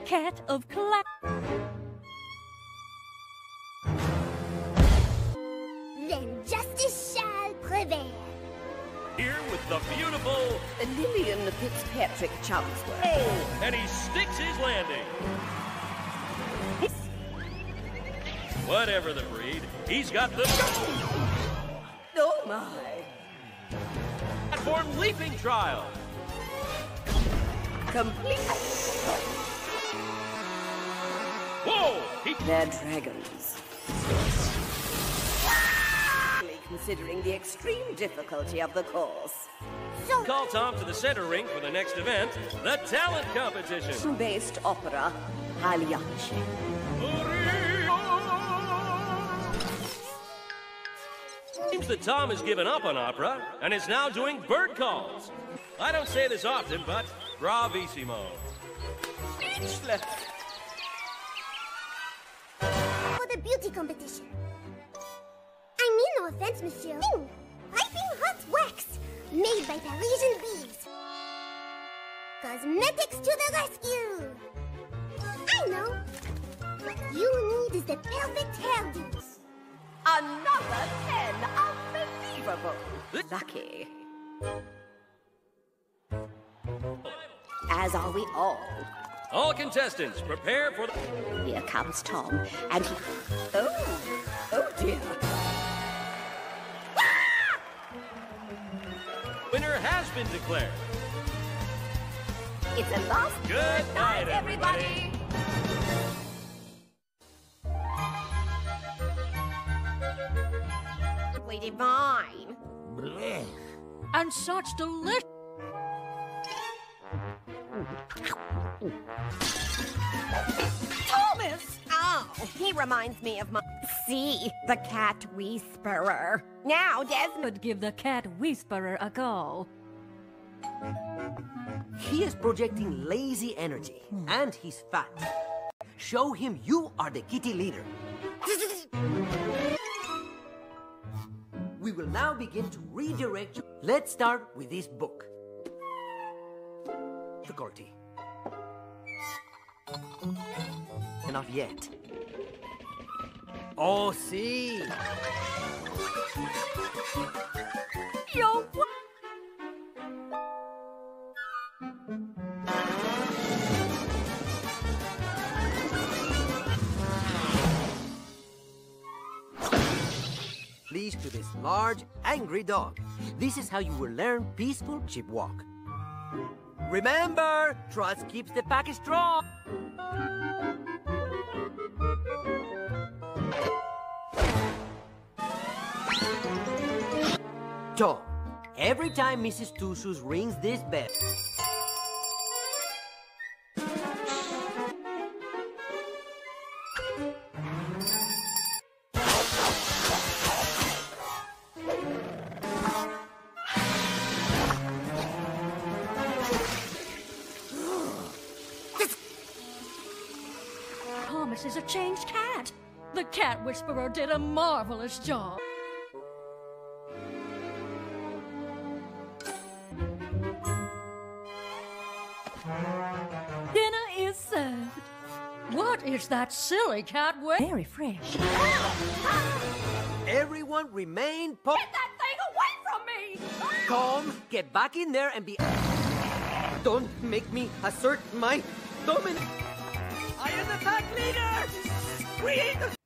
be a cat of class. Then justice shall prevail. Here with the beautiful. Lillian Fitzpatrick Chatsworth. Oh, and he sticks his landing. Whatever the breed, he's got the Oh my. platform leaping trial. Complete. Whoa! They're dragons. Considering the extreme difficulty of the course. So, call Tom to the center ring for the next event, the talent competition. Based opera, Pagliacci. Seems that Tom has given up on opera and is now doing bird calls. I don't say this often, but bravissimo. Speechless. The beauty competition. I mean no offense, monsieur. Ping! Piping hot wax, made by Parisian bees. Cosmetics to the rescue! I know. What you need is the perfect hairdo. Another ten. Unbelievable. Lucky. As are we all. All contestants, prepare for the. Here comes Tom, and he. Oh, oh dear. Ah! Winner has been declared. It's a last Good night, everybody. Simply divine. And such delicious. Thomas! Oh, he reminds me of my. See, the cat whisperer. Now, Desmond. Give the cat whisperer a call. He is projecting lazy energy, hmm. and he's fat. Show him you are the kitty leader. we will now begin to redirect you. Let's start with this book. Difficulty. Not yet. Oh, see. Yo, what? Please to this large, angry dog. This is how you will learn peaceful chip walk. Remember, trust keeps the pack strong. Tom, every time Mrs. Shoes rings this bell, Thomas is a changed cat. The cat whisperer did a marvelous job. What is that silly cat way? Very fresh. everyone remain po- Get that thing away from me! Tom, get back in there and be. Don't make me assert my dominance. I am the pack leader. Create the